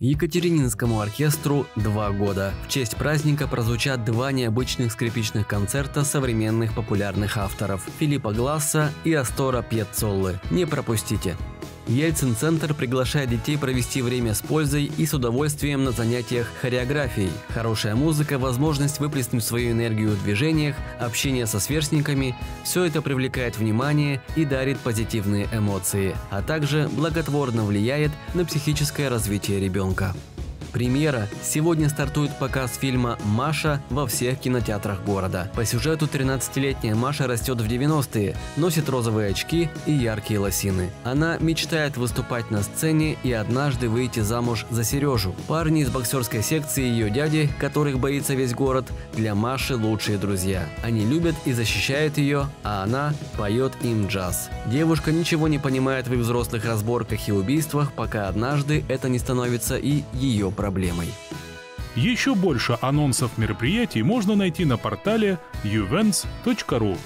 Екатерининскому оркестру два года. В честь праздника прозвучат два необычных скрипичных концерта современных популярных авторов – Филиппа Гласса и Астора Пьецоллы. Не пропустите! Ельцин-центр приглашает детей провести время с пользой и с удовольствием на занятиях хореографией. Хорошая музыка, возможность выплеснуть свою энергию в движениях, общение со сверстниками – все это привлекает внимание и дарит позитивные эмоции, а также благотворно влияет на психическое развитие ребенка. Премьера. Сегодня стартует показ фильма «Маша» во всех кинотеатрах города. По сюжету 13-летняя Маша растет в 90-е, носит розовые очки и яркие лосины. Она мечтает выступать на сцене и однажды выйти замуж за Сережу. Парни из боксерской секции ее дяди, которых боится весь город, для Маши лучшие друзья. Они любят и защищают ее, а она поет им джаз. Девушка ничего не понимает в их взрослых разборках и убийствах, пока однажды это не становится и ее проблемой. Еще больше анонсов мероприятий можно найти на портале events.ru.